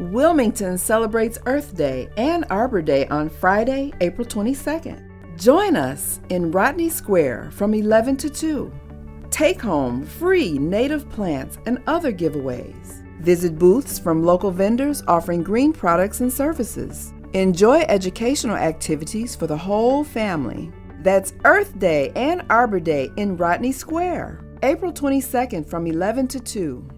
Wilmington celebrates Earth Day and Arbor Day on Friday, April 22nd. Join us in Rodney Square from 11 to 2. Take home free native plants and other giveaways. Visit booths from local vendors offering green products and services. Enjoy educational activities for the whole family. That's Earth Day and Arbor Day in Rodney Square, April 22nd from 11 to 2.